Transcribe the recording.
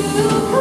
you.